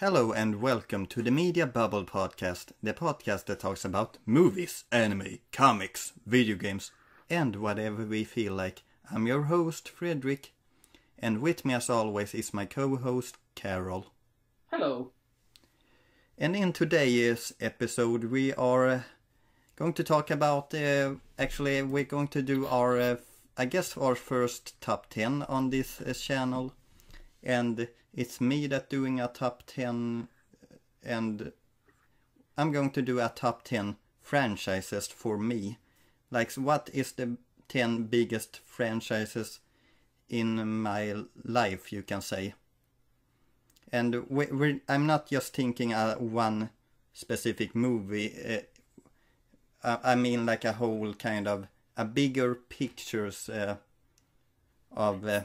Hello and welcome to the Media Bubble Podcast, the podcast that talks about movies, anime, comics, video games, and whatever we feel like. I'm your host, Fredrik, and with me as always is my co host, Karol. Hello. And in today's episode, we are uh, going to talk about. Uh, actually, we're going to do our, uh, I guess, our first top 10 on this uh, channel. And it's me that doing a top 10, and I'm going to do a top 10 franchises for me. Like, what is the 10 biggest franchises in my life, you can say. And we, we're, I'm not just thinking uh, one specific movie. Uh, I mean, like a whole kind of a bigger pictures uh, of. Uh,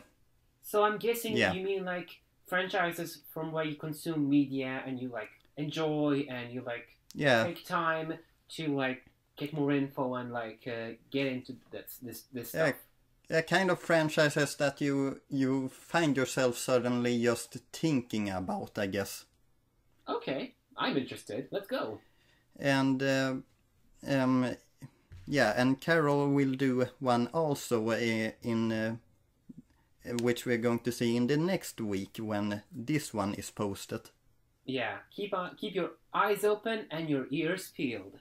So I'm guessing Yeah. you mean like franchises from where you consume media and you like enjoy and you like yeah, take time to like get more info and like uh, get into this this this Yeah. stuff. a kind of franchises that you you find yourself suddenly just thinking about, I guess. Okay, I'm interested. Let's go. And uh, um, yeah, and Karol will do one also uh, in uh, which we're going to see in the next week when this one is posted. Yeah, keep on keep your eyes open and your ears peeled.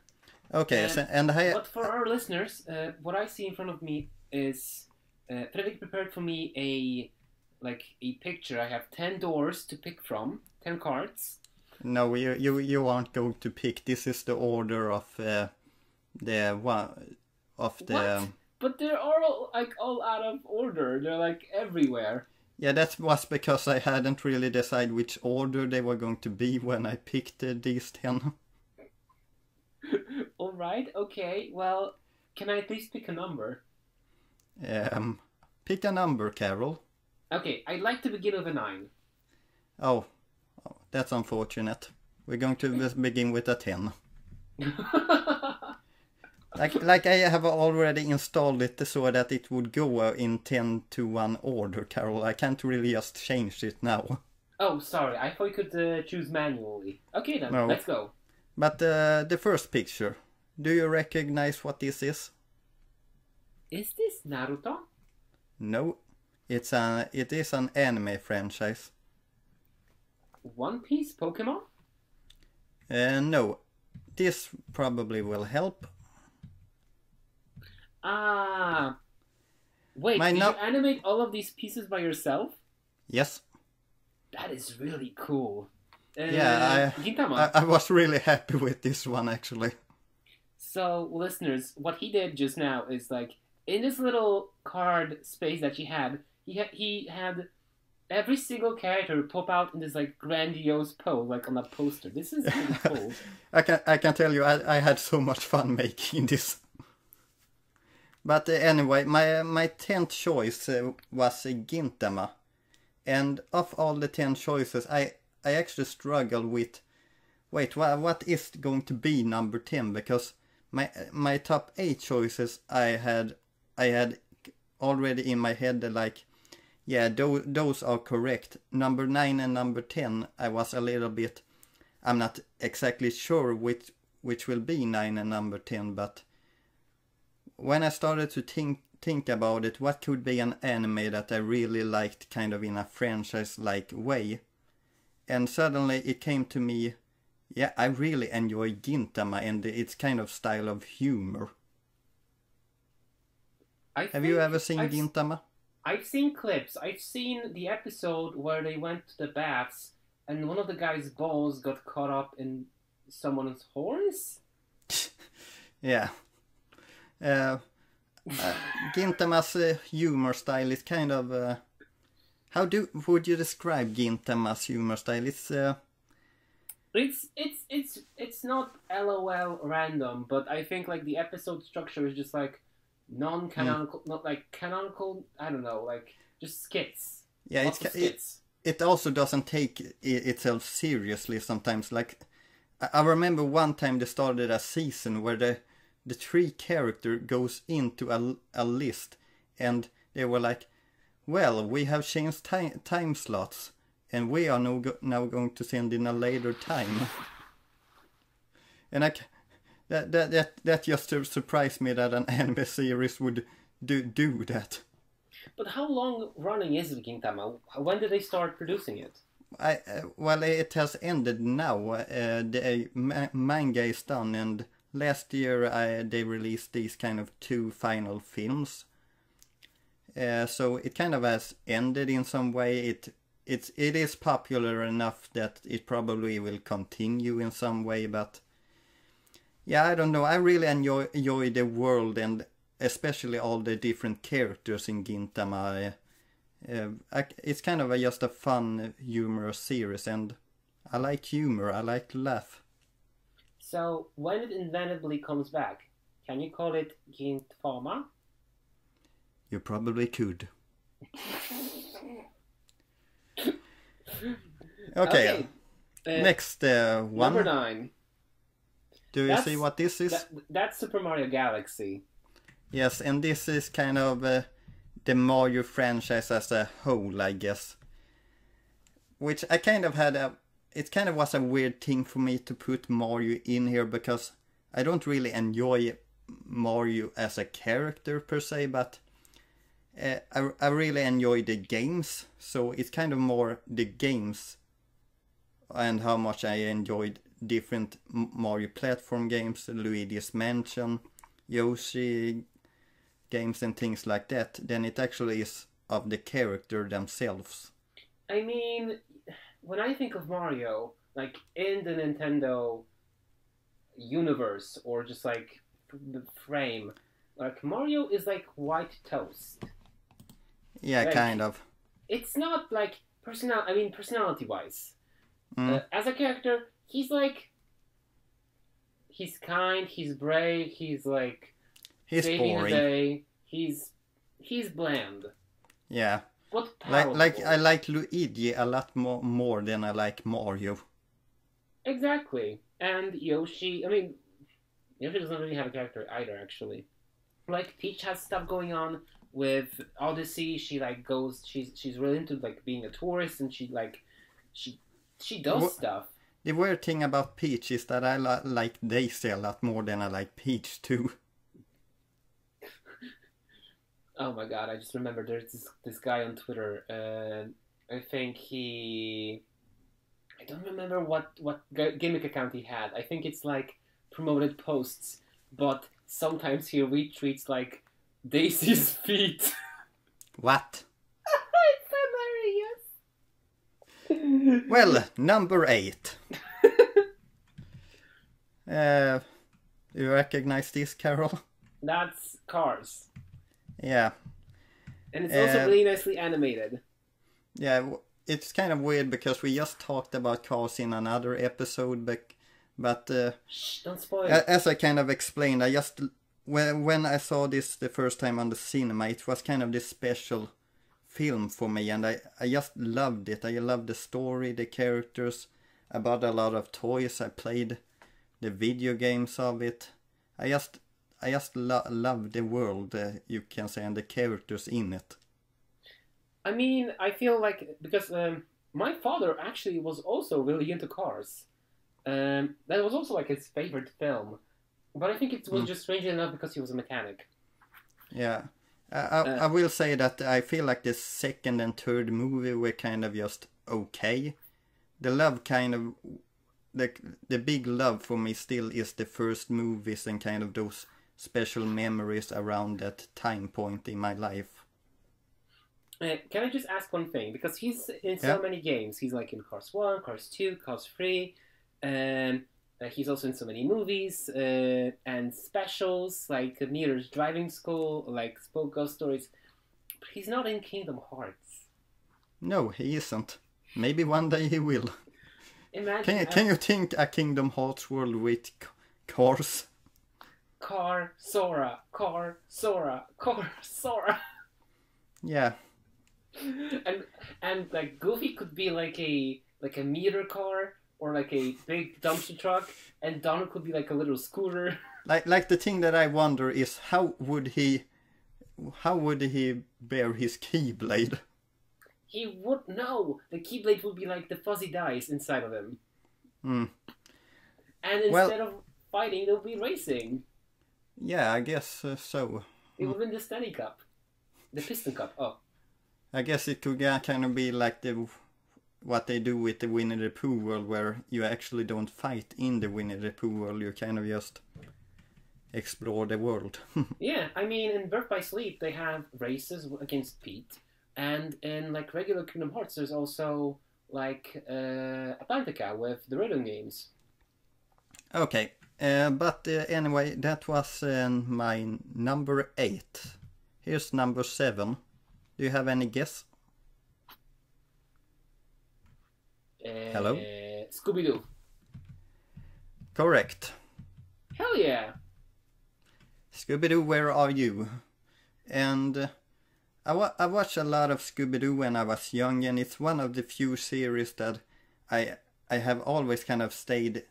Okay, And so, and I But for our listeners, uh, what I see in front of me is uh, Fredrik prepared for me a like a picture. I have ten doors to pick from, ten cards. no, you you you aren't going to pick. This is the order of uh, the one of the. What? But they're all like all out of order. They're like everywhere. Yeah, that was because I hadn't really decided which order they were going to be when I picked uh, these ten. all right, okay. Well, can I at least pick a number? Um, pick a number, Karol. Okay, I'd like to begin with a nine. Oh, oh, that's unfortunate. We're going to begin with a 10. Like, like I have already installed it so that it would go in 10 to 1 order, Karol. I can't really just change it now. oh, sorry. I thought you could uh, choose manually. Okay then, No. let's go. But uh, the first picture, do you recognize what this is? Is this Naruto? No, it's a, it is an anime franchise. One Piece? Pokemon? Uh, no, this probably will help. Ah. Wait, My did no- you animate all of these pieces by yourself? Yes, That is really cool. Uh, Yeah, Gintama. I, I was really happy with this one actually. So, listeners, what he did just now is like in this little card space that he had, he had he had every single character pop out in this like grandiose pose, like on a poster. This is really cool. I can I can tell you I, I had so much fun making this. But uh, anyway, my my tenth choice uh, was uh, Gintama, and of all the ten choices, I I actually struggle with. Wait, what what is going to be number ten? Because my my top eight choices I had I had already in my head uh, like, yeah, those those are correct. Number nine and number ten, I was a little bit. I'm not exactly sure which which will be nine and number ten, but when I started to think think about it, what could be an anime that I really liked, kind of in a franchise-like way, and suddenly it came to me, yeah, I really enjoy Gintama and its kind of style of humor. I Have you ever seen I've, Gintama? I've seen clips. I've seen the episode where they went to the baths and one of the guy's balls got caught up in someone's horns. Yeah. Uh, uh, Gintama's uh, humor style is kind of. Uh, how do would you describe Gintama's humor style? It's uh, It's it's it's it's not LOL random, but I think like the episode structure is just like non-canonical, Hmm. not like canonical. I don't know, like just skits. yeah, it's Lots ki- it, it also doesn't take itself seriously sometimes. Like I, I remember one time they started a season where the the three character goes into a, a list and they were like, well, we have changed time time slots and we are now, go- now going to send in a later time. and I, that that that that just sur- surprised me that an anime series would do do that. But how long running is the Gintama? When did they start producing it? I uh, well, it has ended now. Uh, the ma- manga is done, and last year I, they released these kind of two final films. Uh, so it kind of has ended in some way. It it's it is popular enough that it probably will continue in some way, but yeah, I don't know. I really enjoy enjoy the world and especially all the different characters in Gintama. Uh, it's kind of a, just a fun, humorous series, and I like humor. I like to laugh. So when it inevitably comes back, can you call it Gintama? You probably could. Okay, Uh, next uh, one. Number nine. Do you That's- see what this is? That, that's Super Mario Galaxy. Yes, and this is kind of uh, the Mario franchise as a whole, I guess. Which I kind of had a. It kind of was a weird thing for me to put Mario in here because I don't really enjoy Mario as a character per se, but uh, I, I really enjoy the games. So it's kind of more the games and how much I enjoyed different Mario platform games, Luigi's Mansion, Yoshi games and things like that Then it actually is of the character themselves. I mean, when I think of Mario, like in the Nintendo universe or just like the frame, like Mario is like white toast. Yeah, Like- kind of. It's not like personal. I mean, personality wise, Mm. uh, as a character, he's like. He's kind. He's brave. He's like He's saving the day. He's he's bland. Yeah, Like powerful. like I like Luigi a lot more more than I like Mario. Exactly. And Yoshi, I mean, Yoshi doesn't really have a character either, actually. Like Peach has stuff going on with Odyssey. She like goes. She's she's really into like being a tourist, and she like she she does Wha- stuff. The weird thing about Peach is that I li- like Daisy a lot more than I like Peach too. Oh my god! I just remember there's this this guy on Twitter. Uh, I think he. I don't remember what what g- gimmick account he had. I think it's like promoted posts, but sometimes he retweets like Daisy's feet. What? it's hilarious. Well, number eight. uh, you recognize this, Karol? that's Cars, Yeah, and it's also Uh, really nicely animated. yeah. It's kind of weird because we just talked about cars in another episode, but but uh, Shh! Don't spoil. as I kind of explained, I just when when I saw this the first time on the cinema, it was kind of this special film for me, and I I just loved it. I loved the story, the characters. I bought a lot of toys. I played the video games of it. I just I just lo- love the world, uh, you can say, and the characters in it. I mean, I feel like because um, my father actually was also really into cars. Um, that was also like his favorite film, but I think it was Hmm. just strange enough because he was a mechanic. Yeah. I, I, Uh, I will say that I feel like the second and third movie were kind of just okay. The love kind of the the big love for me still is the first movies and kind of those special memories around that time point in my life. Uh, can I just ask one thing? Because he's in so Yeah. many games. He's like in Cars One, Cars Two, Cars Three, and uh, he's also in so many movies uh, and specials like Mater's Driving School, like Spoke Ghost Stories. But he's not in Kingdom Hearts. No, he isn't. Maybe one day he will. Imagine Can you, can you think a Kingdom Hearts world with cars? Car Sora, car Sora, car Sora, Yeah, and and like Goofy could be like a like a Mater car or like a big dumpster truck, and Donald could be like a little scooter. like like the thing that I wonder is how would he, how would he bear his keyblade? he would know the Keyblade would be like the fuzzy dice inside of him. Hmm. And Well- instead of fighting, they'll be racing. Yeah, I guess uh, so. They will win the Stanley Cup. The Piston Cup. Oh. I guess it could uh, kind of be like the what they do with the Winnie the Pooh world, where you actually don't fight in the Winnie the Pooh world. You kind of just explore the world. Yeah, I mean, in Birth by Sleep, they have races against Pete. And in like regular Kingdom Hearts, there's also like uh, Atlantica with the rhythm games. Okay, uh, but uh, anyway, that was uh, my number eight. Here's number seven. Do you have any guess? Uh, Hello? Scooby Doo. Correct. Hell yeah! Scooby Doo, where are you? And uh, I, wa- I watched a lot of Scooby Doo when I was young, and it's one of the few series that I I have always kind of stayed.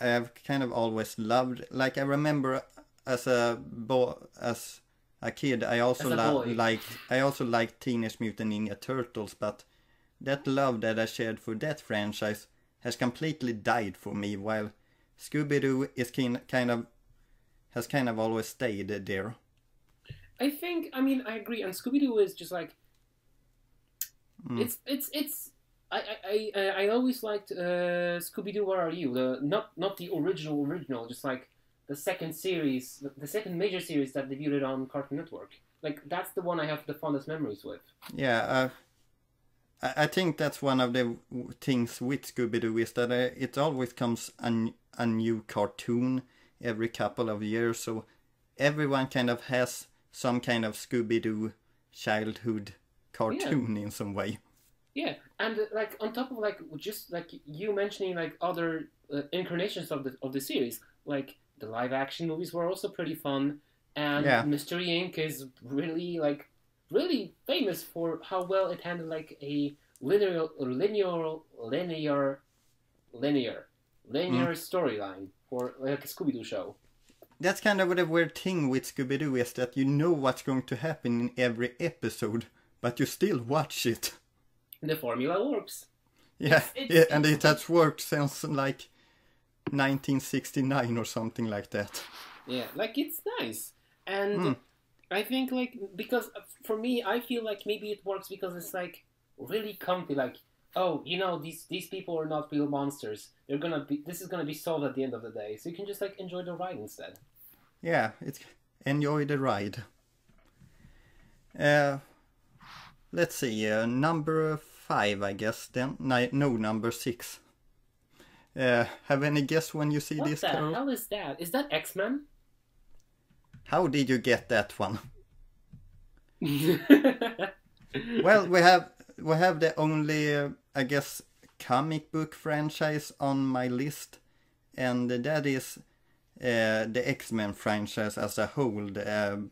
I have kind of always loved. Like I remember as a boy, as a kid, I also As a lo- liked I also liked Teenage Mutant Ninja Turtles, but that love that I shared for that franchise has completely died for me. While Scooby Doo is kin- kind of has kind of always stayed there. I think, I mean, I agree. And Scooby Doo is just like. Mm. It's, it's, it's. I, I, I, always liked uh, Scooby Doo. Where are you? The not not the original original, just like the second series, the, the second major series that debuted on Cartoon Network. Like that's the one I have the fondest memories with. Yeah, uh, I I think that's one of the things with Scooby Doo is that uh, it always comes a, a new cartoon every couple of years, so everyone kind of has some kind of Scooby Doo childhood cartoon in some way. Yeah, and uh, like on top of like just like you mentioning like other uh, incarnations of the of the series, like the live action movies were also pretty fun, and Yeah. Mystery Inc. is really like really famous for how well it handled like a linear linear linear linear linear storyline for like a Scooby Doo show. That's kind of the weird thing with Scooby Doo is that you know what's going to happen in every episode, but you still watch it. The formula works. Yeah, It's- yeah, and it has worked since like 1969 or something like that. Yeah, like it's nice, and Mm. I think like because uh, for me, I feel like maybe it works because it's like really comfy. Like, oh, you know, these these people are not real monsters. They're gonna be. This is gonna be solved at the end of the day, so you can just like enjoy the ride instead. Yeah, it's enjoy the ride. Uh, let's see, uh, number five, I guess. Then, no, no number six. Uh, have any guess when you see What this, the Karol? hell is that? Is that X Men? How did you get that one? Well, we have we have the only, uh, I guess, comic book franchise on my list, and that is uh, the X Men franchise as a whole. Um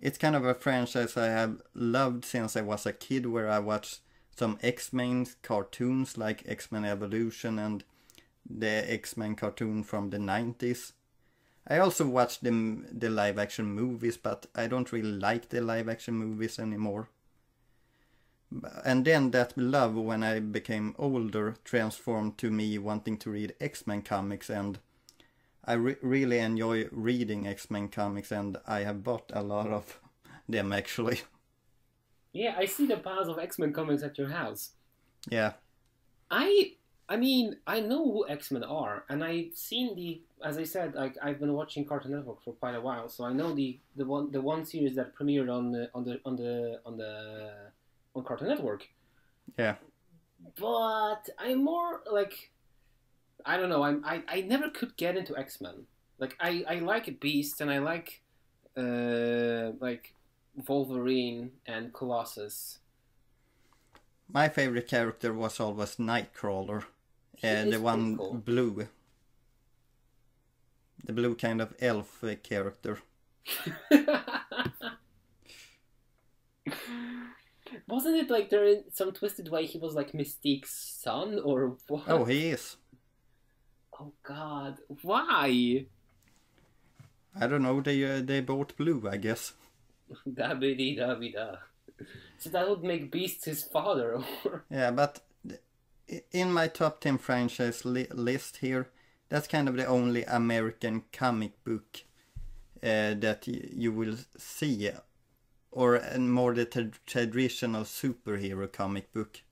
it's kind of a franchise I have loved since I was a kid, where I watched some X Men cartoons like X Men Evolution and the X Men cartoon from the 90s. I also watched the, the live action movies, but I don't really like the live action movies anymore. And then that love, when I became older, transformed to me wanting to read X Men comics, and I re- really enjoy reading X Men comics, and I have bought a lot of them actually. yeah, I see the piles of X Men comics at your house. Yeah, I I mean, I know who X Men are, and I've seen the. As I said, like I've been watching Cartoon Network for quite a while, so I know the the one the one series that premiered on the on the on the on the on Cartoon Network. yeah. But I'm more like, I don't know. I'm I, I never could get into X Men. Like I I like Beast and I like, uh, like Wolverine and Colossus. My favorite character was always Nightcrawler, uh, the one cool. blue, the blue kind of elf uh, character. Wasn't it like there in some twisted way he was like Mystique's son or what? Oh, he is. Oh God! Why? I don't know. They uh, they both blue, I guess. Da biddy da da. So that would make Beast his father. Yeah, but in my top 10 franchise li- list here, that's kind of the only American comic book uh, that y- you will see, or more the tra- traditional superhero comic book.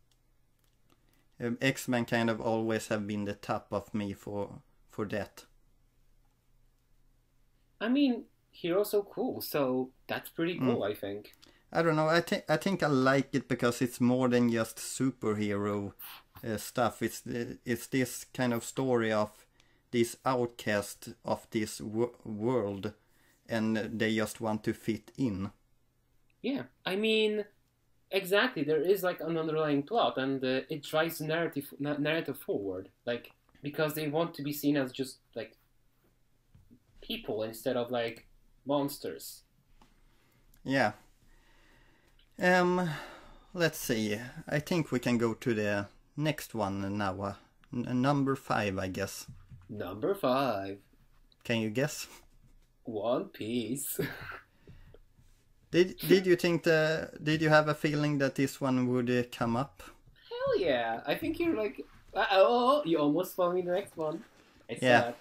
Um, X-Men kind of always have been the top of me for for that. I mean, Hero's so cool, so that's pretty cool, Mm. I think. I don't know. I think I think I like it because it's more than just superhero uh, stuff. It's it's this kind of story of these outcasts of this wo- world, and they just want to fit in. Yeah, I mean, exactly. There is like an underlying plot, and uh, it drives the narrative na- narrative forward. Like because they want to be seen as just like people instead of like monsters. Yeah. Um, let's see. I think we can go to the next one now. Uh, number five, I guess. Number five, Can you guess? One Piece. Did Did you think the Did you have a feeling that this one would uh, come up? Hell yeah! I think you're like, uh, oh, you almost found me the next one. I Yeah. that.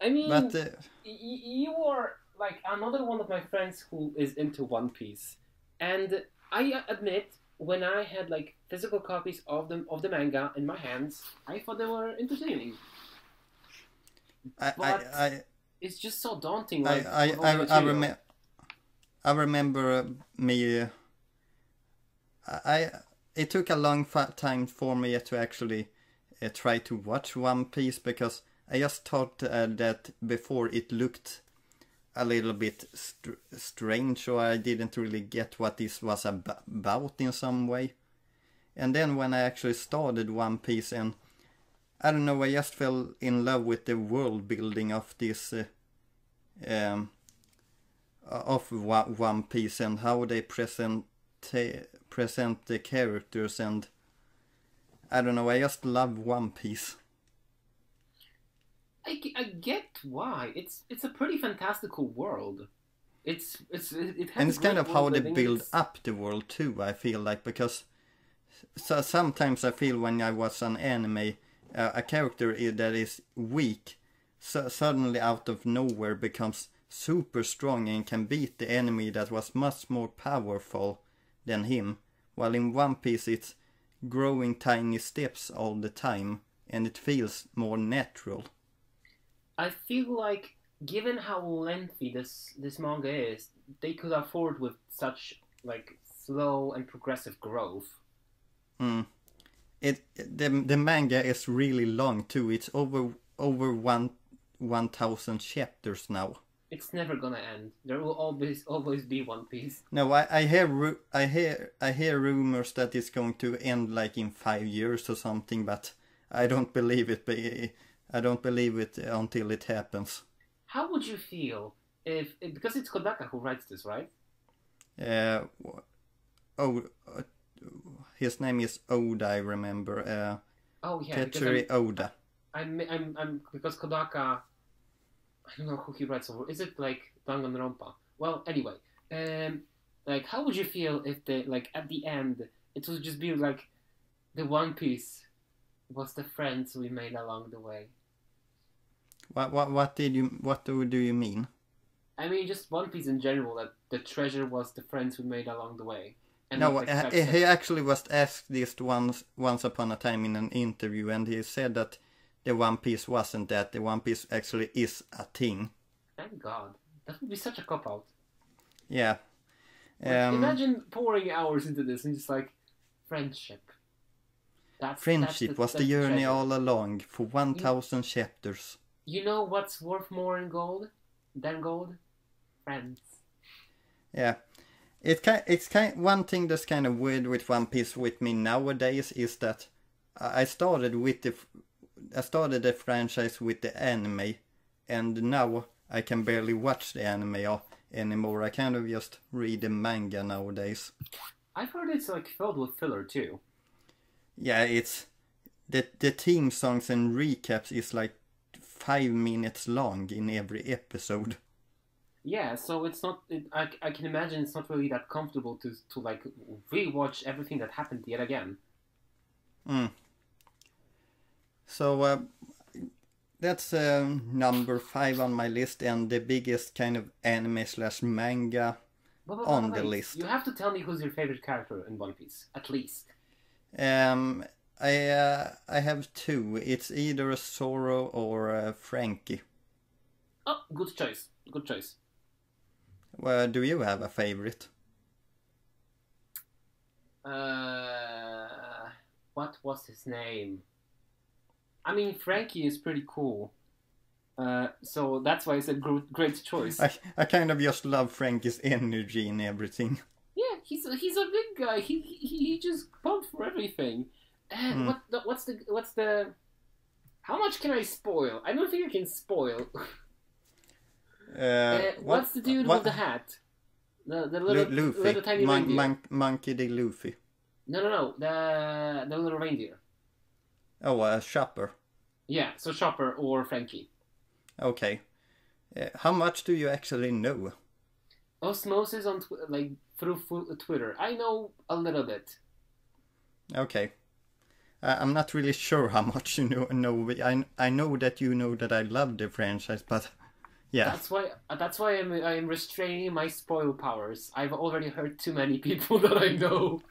I mean, But uh, y- you are like another one of my friends who is into One Piece, and I admit when I had like physical copies of them of the manga in my hands, I thought they were entertaining. I, But- I, I It's just so daunting. I Like, I I, I, remember I remember uh, me. Uh, I it took a long fa- time for me to actually uh, try to watch One Piece because I just thought uh, that before it looked a little bit str- strange, or I didn't really get what this was ab- about in some way. And then when I actually started One Piece and I don't know, I just fell in love with the world building of this uh, um, of One Piece and how they present present the characters and I don't know, I just love One Piece. I, I get why. It's it's a pretty fantastical world. It's it's it And it's kind of how they build It's- up the world too, I feel like, because so sometimes I feel when I watch an anime, uh, a character that is weak, so suddenly out of nowhere becomes super strong and can beat the enemy that was much more powerful than him. While in One Piece it's growing tiny steps all the time, and it feels more natural. I feel like given how lengthy this this manga is, they could afford with such like slow and progressive growth. Mm. It the the manga is really long too. It's over over one one thousand chapters now. It's never gonna end. There will always always be One Piece. No, I, I hear I hear I hear rumors that it's going to end like in five years or something, but I don't believe it. But I don't believe it until it happens. How would you feel if because it's Kodaka who writes this, right? Uh, oh, uh, his name is Oda. I remember. Uh, Oh yeah, because Oda. I'm, I'm, I'm, I'm because Kodaka. I don't know who he writes over. Is it like Danganronpa? Well, anyway, um, like how would you feel if the like at the end it would just be like the One Piece was the friends we made along the way. What what what did you what do do you mean? I mean, just One Piece in general. That the treasure was the friends we made along the way. no, not, like, uh, he actually was asked this once once upon a time in an interview, and he said that the One Piece wasn't that. The One Piece actually is a thing. Thank God. That would be such a cop out. Yeah. Um, imagine pouring hours into this and just like friendship. That's, friendship that's was the journey treasure. all along for one thousand chapters. You know what's worth more in gold than gold? Friends. Yeah. It kind, it's kind. One thing that's kind of weird with One Piece with me nowadays is that I started with the, I started the franchise with the anime, and now I can barely watch the anime anymore. I kind of just read the manga nowadays. I've heard it's like filled with filler too. Yeah, it's the the theme songs and recaps is like five minutes long in every episode. Yeah, so it's not. It, I, I can imagine it's not really that comfortable to to like rewatch everything that happened yet again. Mm. So uh, that's uh, number five on my list and the biggest kind of anime slash manga But- but- on the list. You have to tell me who's your favorite character in One Piece, at least. Um, I uh, I have two. It's either a Zoro or a Franky. Oh, good choice. Good choice. Well, do you have a favorite? Uh, what was his name? I mean, Franky is pretty cool. Uh, so that's why it's a gr- great choice. I I kind of just love Franky's energy and everything. Yeah, he's a, he's a big guy. He he, he just pumped for everything. Hmm. what the, what's the what's the how much can I spoil? I don't think I can spoil. Uh, Uh, what- what's the dude what- with the hat? The the little Luffy, little tiny Mon- reindeer. Mon- Monkey D. Luffy. No no no the the little reindeer. Oh, a Chopper. Yeah, so Chopper or Franky. Okay. Uh, how much do you actually know? Osmosis on tw- like through Twitter. I know a little bit. Okay. Uh, I'm not really sure how much you know. know. I I know that you know that I love the franchise, but yeah. That's why that's why I'm I'm restraining my spoil powers. I've already hurt too many people that I know.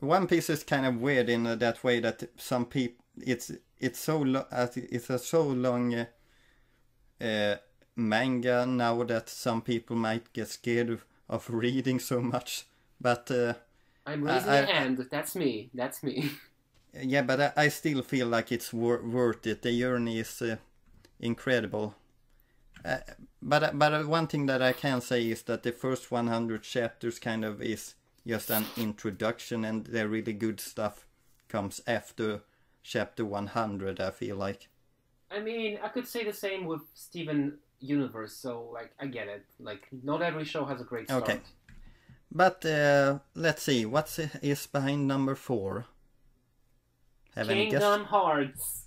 One Piece is kind of weird in that way that some people it's it's so lo- it's a so long uh, uh, manga now that some people might get scared of, of reading so much. But uh, I'm I- raising I- a hand. That's me. That's me. yeah, but I, I still feel like it's wor- worth it. The journey is uh, incredible. Uh, but uh, but uh, one thing that I can say is that the first 100 chapters kind of is just an introduction, and the really good stuff comes after chapter 100. I feel like. I mean, I could say the same with Steven Universe. So like, I get it. Like, not every show has a great start. Okay. But uh, let's see, what is behind number four? Have? Kingdom Hearts.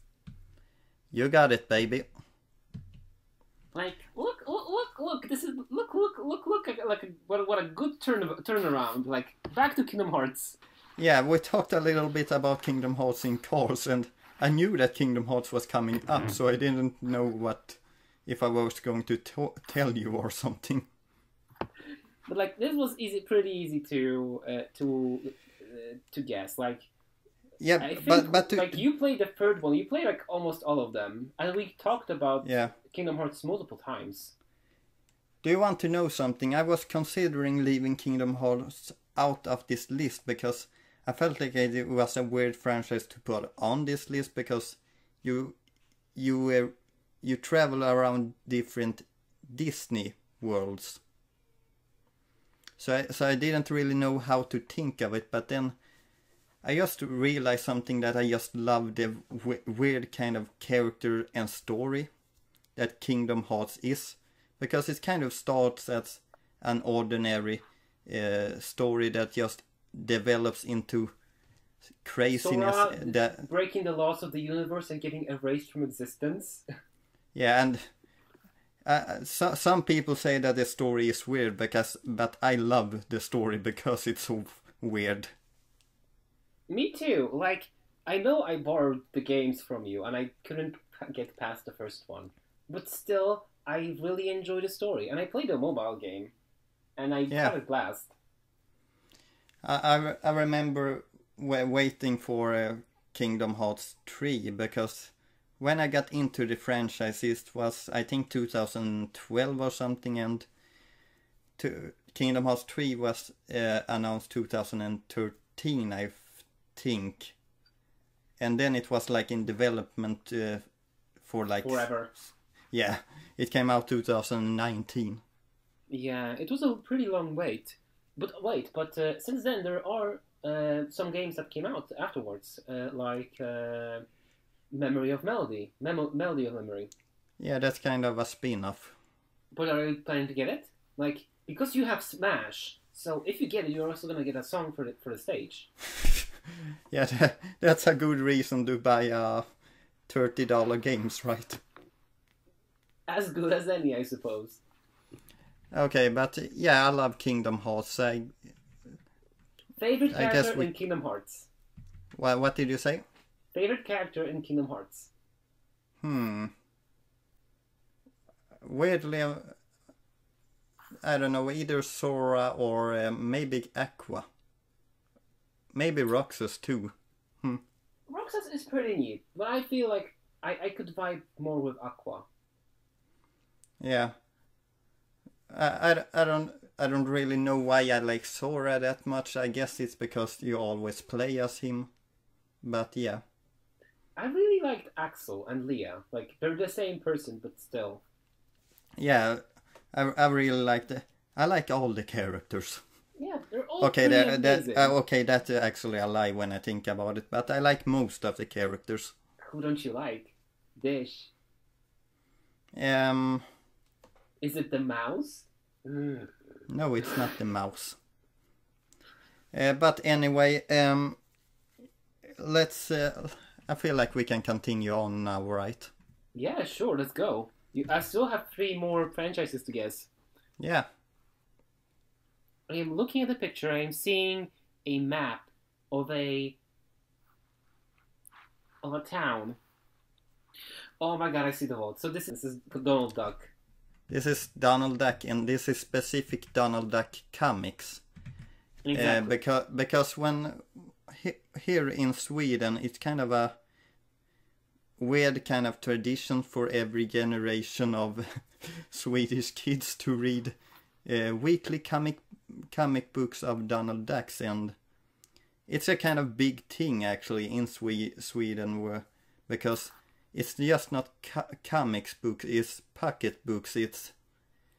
You got it, baby. Like, look, look, look, look. This is look, look, look, look. Like, what, what a good turn turnaround. Like, back to Kingdom Hearts. Yeah, we talked a little bit about Kingdom Hearts in cars, and I knew that Kingdom Hearts was coming up, so I didn't know what if I was going to to- tell you or something. But like, this was easy, pretty easy to uh, to uh, to guess. Like, Yeah, I think but but to, like you played the third one. You played like almost all of them, and we talked about yeah. Kingdom Hearts multiple times. Do you want to know something? I was considering leaving Kingdom Hearts out of this list because I felt like it was a weird franchise to put on this list because you you uh, you travel around different Disney worlds. So I, so I didn't really know how to think of it, but then I just realized something that I just love the w- weird kind of character and story that Kingdom Hearts is because it kind of starts as an ordinary uh, story that just develops into craziness Sora that breaking the laws of the universe and getting erased from existence. yeah and uh, so, some people say that the story is weird because but i love the story because it's so weird Me too. Like, I know I borrowed the games from you, and I couldn't get past the first one, but still, I really enjoy the story, and I played a mobile game, and I Yeah. had a blast. I, I, I remember waiting for uh, Kingdom Hearts 3 because when I got into the franchise, it was I think 2012 or something, and to, Kingdom Hearts 3 was uh, announced 2013, I think, and then it was like in development uh, for like Forever. yeah, it came out 2019. Yeah, it was a pretty long wait. But wait, but uh, since then there are uh, some games that came out afterwards, uh, like uh, Memory of Melody, Memo- Melody of Memory. Yeah, that's kind of a spin-off. But are you planning to get it? Like because you have Smash, so if you get it, you're also gonna get a song for the for the stage. Yeah, that, that's a good reason to buy uh thirty dollar games, right? as good as any, I suppose. Okay, but yeah, I love Kingdom Hearts. I, Favorite I guess character we- in Kingdom Hearts. what, what did you say? Favorite character in Kingdom Hearts. Hmm. Weirdly, I don't know, either Sora or uh, maybe Aqua. Maybe Roxas too. Roxas is pretty neat, but I feel like I, I could vibe more with Aqua. Yeah. I, I, I don't I don't really know why I like Sora that much. I guess it's because you always play as him. But yeah. I really liked Axel and Lea. Like they're the same person, but still. Yeah, I, I really like the I like all the characters. Yeah, they're all Okay, that, that uh, okay, that's actually a lie when I think about it. But I like most of the characters. Who don't you like? Dish. Um, Is it the mouse? Mm. no, it's not the mouse. Uh, but anyway, um, let's. Uh, I feel like we can continue on now, right? Yeah, sure. Let's go. You, I still have three more franchises to guess. Yeah. I am looking at the picture. I am seeing a map of a of a town. Oh my god! I see the vault. So this is, this is Donald Duck. This is Donald Duck, and this is specific Donald Duck comics. Uh, Exactly. because because when he, here in Sweden, it's kind of a weird kind of tradition for every generation of Swedish kids to read uh, weekly comic comic books of Donald Ducks, and it's a kind of big thing actually in Swe- Sweden, where because it's just not co- comics books, it's pocket books. It's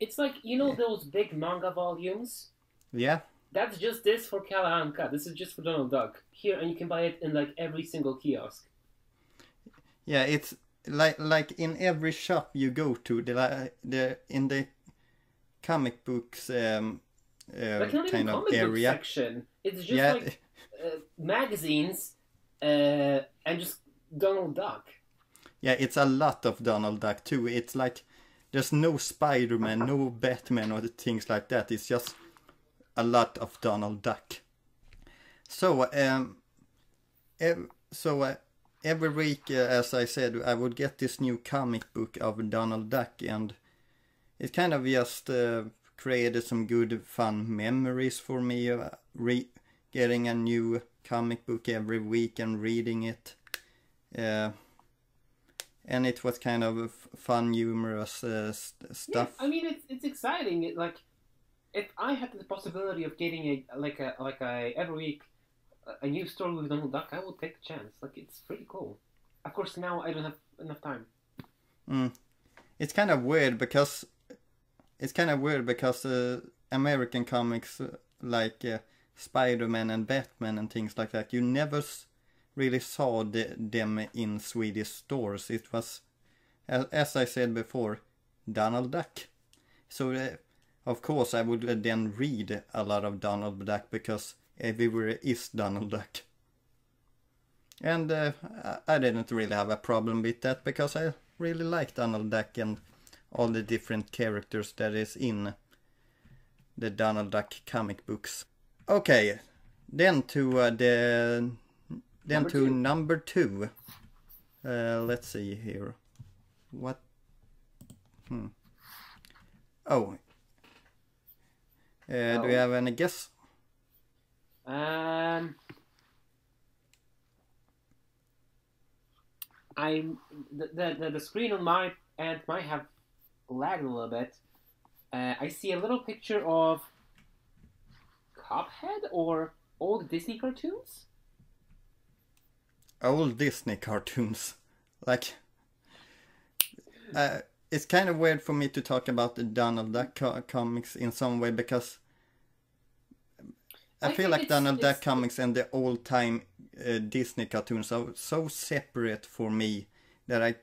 it's like you know those big manga volumes. yeah, That's just this for Anka. This is just for Donald Duck here, and you can buy it in like every single kiosk. Yeah, it's like like in every shop you go to, the the in the comic books um, uh, Like not even kind of comic book area. section. It's just Yeah, like uh, magazines uh, and just Donald Duck. yeah, it's a lot of Donald Duck too. It's like there's no Spider-Man, no Batman or things like that. It's just a lot of Donald Duck. So um, ev- so uh, every week, uh, as I said, I would get this new comic book of Donald Duck, and it kind of just uh, created some good, fun memories for me. Uh, re- getting a new comic book every week and reading it. Uh, and it was kind of f- fun, humorous uh, st- stuff. Yeah, I mean it's it's exciting. It, like if I had the possibility of getting a like a like a every week a- new story with Donald Duck, I would take the chance. Like it's pretty cool. Of course, now I don't have enough time. It's kind of weird because it's kind of weird because uh, American comics uh, like uh, Spider-Man and Batman and things like that, you never really saw the, them in Swedish stores. It was, as, as I said before, Donald Duck. So uh, of course I would then read a lot of Donald Duck because everywhere is Donald Duck. And uh, I I didn't really have a problem with that because I really like Donald Duck and all the different characters that is in the Donald Duck comic books. Okay, then to uh, the then Number to two. number two. Uh, let's see here. What? Hmm. Oh. Uh, Do you have any guess? Um, I'm the, the the the screen on my end might have lagged a little bit. Uh, I see a little picture of Cuphead or old Disney cartoons. old Disney cartoons. Like, uh, it's kind of weird for me to talk about the Donald Duck co- comics in some way because I, I feel like Donald Duck comics and the old time uh, Disney cartoons are so separate for me that I,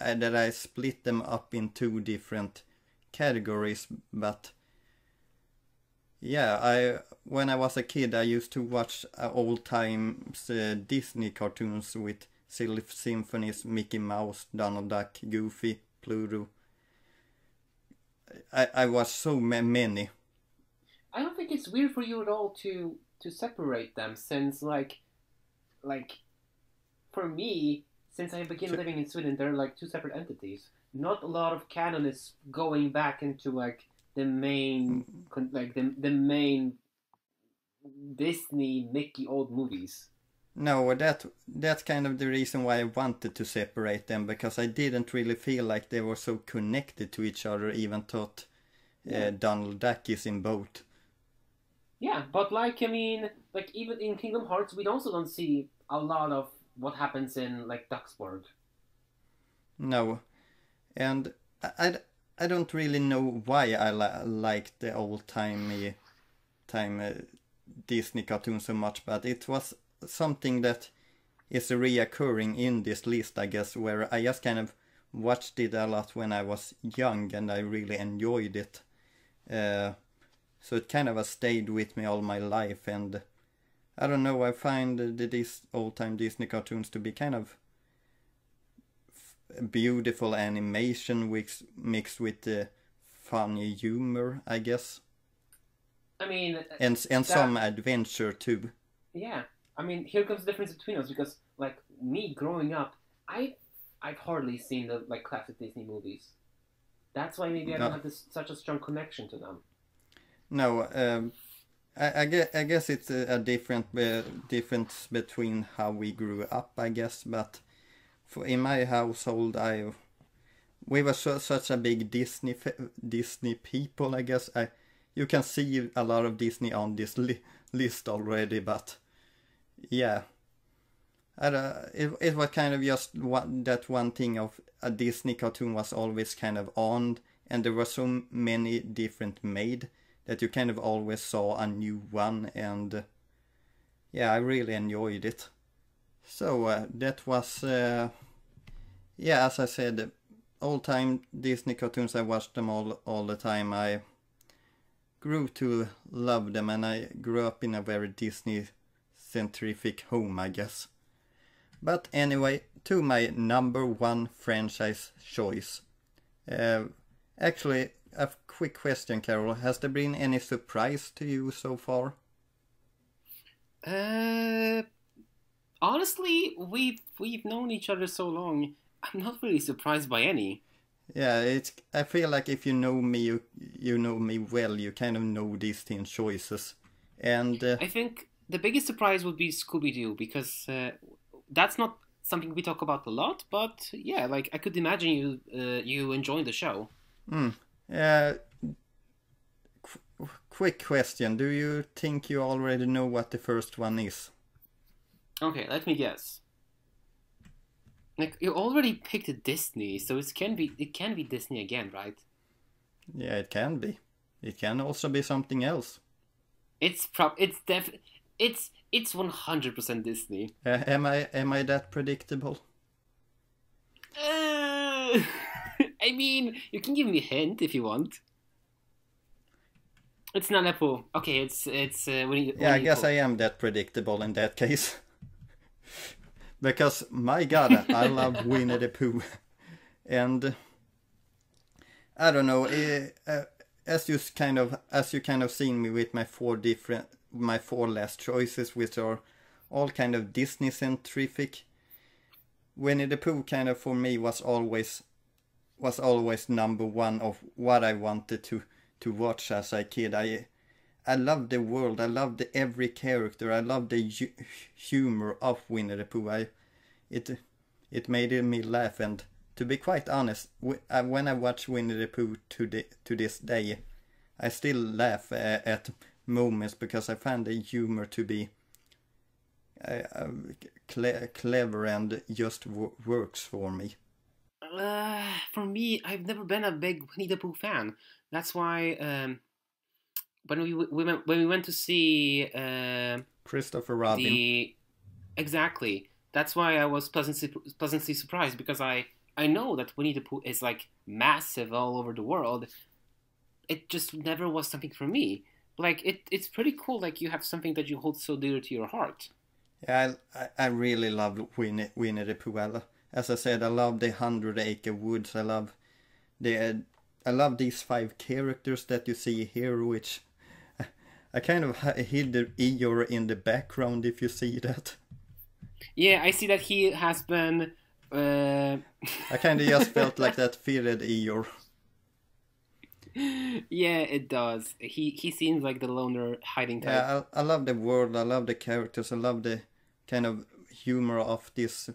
I that I split them up in two different categories. But yeah, I when I was a kid, I used to watch uh, old times uh, Disney cartoons with Silly Symphonies, Mickey Mouse, Donald Duck, Goofy, Pluto, I, I watched so many. I don't think it's weird for you at all to to separate them, since like, like, for me, since I began living in Sweden, they're like two separate entities. Not a lot of canon is going back into like the main, mm-hmm. like the the main Disney Mickey old movies. No, that that's kind of the reason why I wanted to separate them because I didn't really feel like they were so connected to each other, even thought Yeah. uh, Donald Duck is in both. Yeah, but like I mean, like even in Kingdom Hearts, we also don't see a lot of what happens in like Duckburg. No, and I, I, I don't really know why I li- like the old timey time uh, Disney cartoon so much, but it was something that is reoccurring in this list, I guess, where I just kind of watched it a lot when I was young and I really enjoyed it. Uh, so it kind of stayed with me all my life, and I don't know, I find the, these old time Disney cartoons to be kind of beautiful animation mixed mixed with the funny humor, I guess, I mean, and and That- some adventure too. yeah. I mean, here comes the difference between us because, like me growing up, I I've hardly seen the like classic Disney movies. That's why maybe I don't have this such a strong connection to them. No, um, I, I guess I guess it's a, a different uh, difference between how we grew up, I guess. But for in my household, I we were so, such a big Disney Disney people, I guess. I you can see a lot of Disney on this li- list already, but yeah. I don't- it, it was kind of just one, that one thing of a Disney cartoon was always kind of on, and there were so many different made that you kind of always saw a new one, and yeah, I really enjoyed it. So uh, that was, uh, yeah, as I said, all time Disney cartoons. I watched them all all the time. I grew to love them, and I grew up in a very Disney centrific home, I guess. But anyway, to my number one franchise choice. Uh, actually, a quick question, Karol. Has there been any surprise to you so far? Uh, honestly, we've we've known each other so long. I'm not really surprised by any. Yeah, it's. I feel like if you know me, you you know me well. You kind of know these ten choices, and uh, I think the biggest surprise would be Scooby Doo because uh, that's not something we talk about a lot. But yeah, like I could imagine you uh, you enjoying the show. uh, qu- quick question: Do you think you already know what the first one is? Okay, let me guess. Like you already picked a Disney, so it can be it can be Disney again, right? Yeah, it can be. It can also be something else. It's prop. It's def. It's it's one hundred percent Disney. Uh, am I am I that predictable? Uh, I mean, you can give me a hint if you want. It's not Apple. Okay, it's it's uh, Winnie, Yeah, I guess I am that predictable in that case. because my god, I love Winnie the Pooh. And I don't know, uh, as you kind of as you kind of seen me with my four different my four last choices which are all kind of Disney centric. Winnie the Pooh kind of for me was always was always number one of what I wanted to to watch as a kid. I I love the world. I love the every character. I love the hu- humor of Winnie the Pooh. I, it it made me laugh. And to be quite honest, uh, when I watch Winnie the Pooh to the, to this day, I still laugh uh, at moments because I find the humor to be uh, cle- clever and just w- works for me. Uh, for me, I've never been a big Winnie the Pooh fan. That's why um, when we, we went when we went to see uh, Christopher Robin. the exactly, that's why I was pleasantly pleasantly surprised because I I know that Winnie the Pooh is like massive all over the world. It just never was something for me. Like it, it's pretty cool. Like you have something that you hold so dear to your heart. Yeah, I, I, really love Winnie, Winnie the Pooh. As I said, I love the Hundred Acre Woods. I love the I love these five characters that you see here, which I kind of hid the Eeyore in the background if you see that. Yeah, I see that he has been. Uh, I kind of just felt like that feared Eeyore. Yeah, it does. He he seems like the loner hiding type. Yeah, I, I love the world. I love the characters. I love the kind of humor of this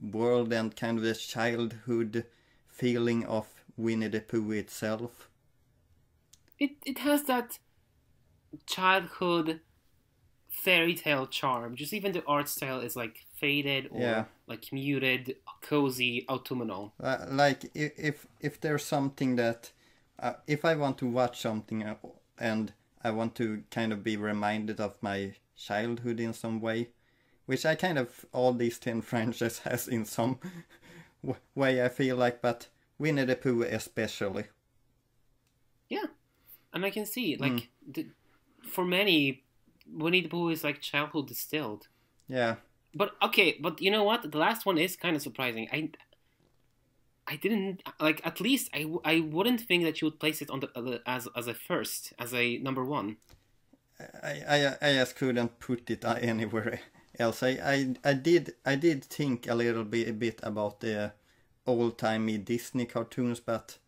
world and kind of the childhood feeling of Winnie the Pooh itself. It it has that childhood fairy tale charm. Just even the art style is like faded or Yeah. like muted, cozy, autumnal. Uh, like if if, if there's something that uh, if I want to watch something uh, and I want to kind of be reminded of my childhood in some way, which I kind of all these ten franchises has in some way I feel like, but Winnie the Pooh especially. Yeah, and I can see Mm. like the, for many, Winnie the Pooh is like childhood distilled. Yeah, But okay, but you know what? The last one is kind of surprising. I I didn't like at least I, wouldn't think that you would place it on the, uh, as as a first as a number one. I, I I just couldn't put it uh, anywhere else. I, I I did I did think a little bit a bit about the old timey Disney cartoons, but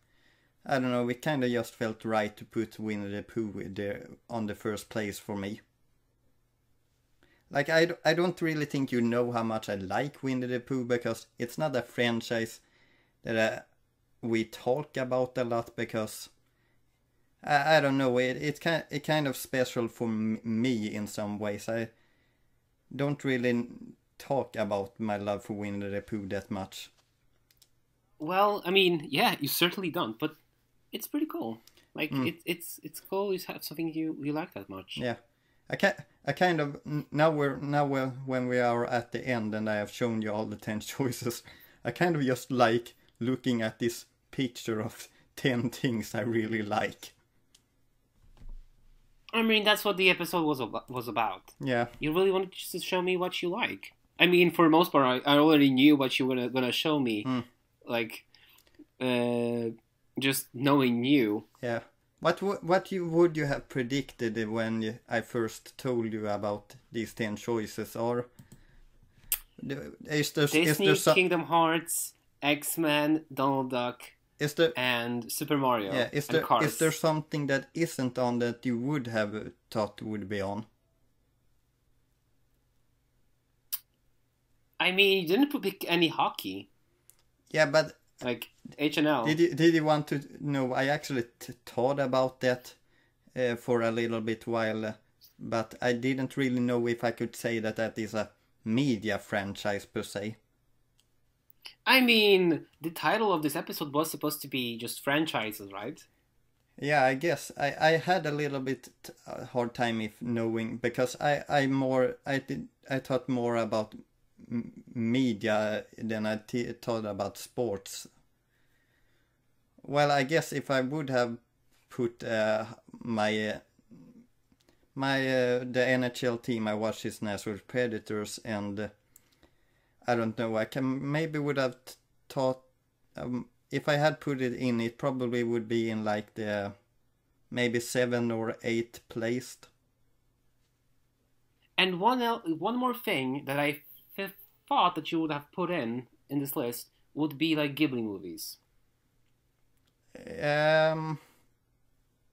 I don't know. It kind of just felt right to put Winnie the Pooh with the, on the first place for me. Like I I don't really think you know how much I like Winnie the Pooh because it's not a franchise that uh, we talk about a lot because I, I don't know it it's kind it kind of special for me in some ways. I don't really talk about my love for Winnie the Pooh that much. Well, I mean, yeah, you certainly don't, but it's pretty cool. Like Mm. it, it's it's cool you have something you you like that much. Yeah, I can I kind of now we're now we're, when we are at the end and I have shown you all the ten choices. I kind of just like looking at this picture of ten things I really like. I mean, that's what the episode was ab- was about. Yeah, You really wanted to show me what you like. I mean, for the most part, I, I already knew what you were gonna, gonna show me. Mm. Like, uh, just knowing you. yeah. What w- what you would you have predicted when you, I first told you about these ten choices? Or is there is Disney, there some, Kingdom Hearts, X Men, Donald Duck, is there and Super Mario. yeah is there is there something that isn't on that you would have thought would be on? I mean, you didn't pick any hockey, Yeah, but like H and L. Did you did you want to know? I actually t- thought about that uh, for a little bit while, uh, but I didn't really know if I could say that that is a media franchise per se. I mean, the title of this episode was supposed to be just franchises, right? Yeah, I guess I, I had a little bit a hard time if knowing because I I more I did I thought more about m- media than I t- thought about sports. Well, I guess if I would have put uh, my uh, my uh, the NHL team I watch is Nashville Predators and uh, I don't know I can maybe would have thought um, if I had put it in, it probably would be in like the maybe seven or eight placed. And one el- one more thing that I f- thought that you would have put in in this list would be like Ghibli movies. Um,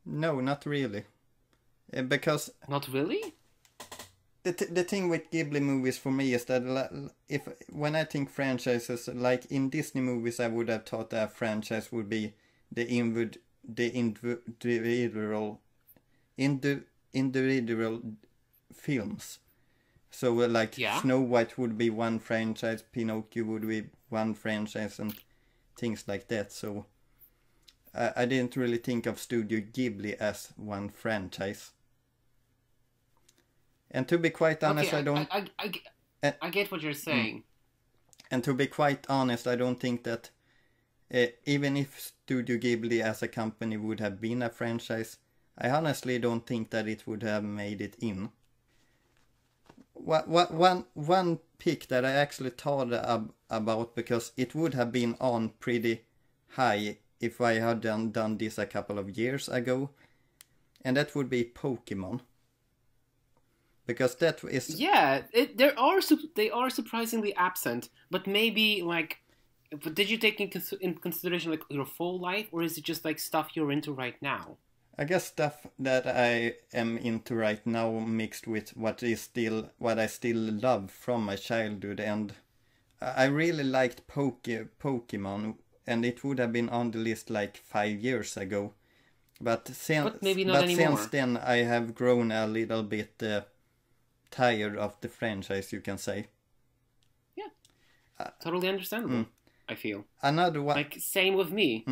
no, not really, Uh, because Not really. The th- the thing with Ghibli movies for me is that if when I think franchises, like in Disney movies, I would have thought a franchise would be the invid the individual indi- individual films. So uh, like Yeah. Snow White would be one franchise, Pinocchio would be one franchise, and things like that. So I, I didn't really think of Studio Ghibli as one franchise. And to be quite honest, okay, I don't. I, I, I, get- Uh, I get what you're saying. And to be quite honest, I don't think that uh, even if Studio Ghibli as a company would have been a franchise, I honestly don't think that it would have made it in. What, what, one, one pick that I actually thought ab- about because it would have been on pretty high if I had done, done this a couple of years ago, and that would be Pokemon. Because that is Yeah, it, there are they are surprisingly absent, but maybe like, but did you take in, cons- in consideration like your full life, or is it just like stuff you're into right now? I guess stuff that I am into right now mixed with what is still what I still love from my childhood and I really liked Poke Pokemon and it would have been on the list like five years ago. But since But maybe not but anymore. since then I have grown a little bit uh, tired of the franchise you can say. Yeah. Totally understandable. I feel Another one like same with me.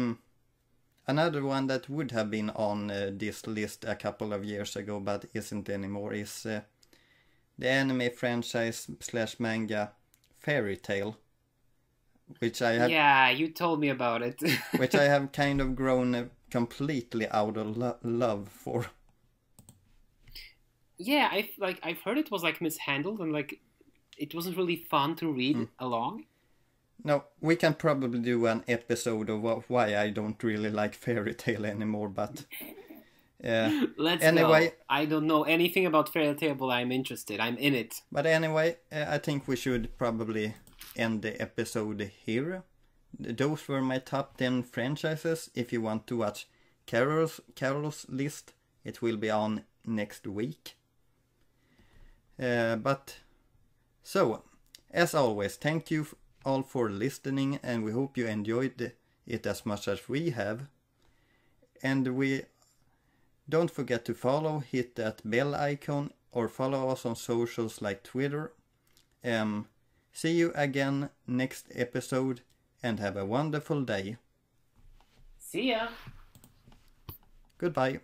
Another one that would have been on uh, this list a couple of years ago but isn't anymore is uh, the anime franchise slash manga Fairy Tail, which I have Yeah, you told me about it. which I have kind of grown uh, completely out of lo- love for. Yeah, I like I've heard it was like mishandled and like it wasn't really fun to read Hmm. along. No, we can probably do an episode of why I don't really like Fairy Tail anymore, but uh, Let's Anyway- go. I don't know anything about Fairy Tail, but I'm interested. I'm in it. But anyway, uh, I think we should probably end the episode here. Those were my top 10 franchises. If you want to watch Karol's, Karol's list, it will be on next week. Uh, but, so, as always, thank you all for listening and we hope you enjoyed it as much as we have. And we don't forget to follow, hit that bell icon, or follow us on socials like Twitter. Um, see you again next episode and have a wonderful day. See ya. Goodbye.